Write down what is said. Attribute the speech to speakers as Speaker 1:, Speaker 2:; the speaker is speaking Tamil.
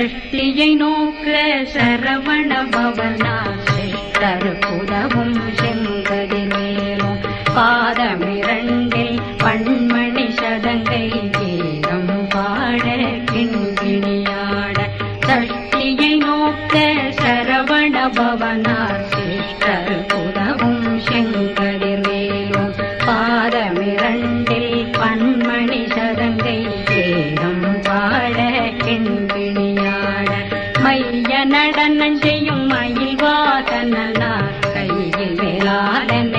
Speaker 1: சஷ்டியை நோக்க சரவண பவனா சிஷ்டருக்குதவும் செங்கதிர் மேலும். பாதமிரண்டில் பண்மணி சதங்கை கீதம் பாட கிண்கிணியாட சஷ்டியை நோக்க சரவண பவனார் சிஷ்டருக்குதவும் செங்கதிர் மேலும். பாதமிரண்டில் நடனம் செய்யும் மயில் வாதனார் கையில் வேளாதனை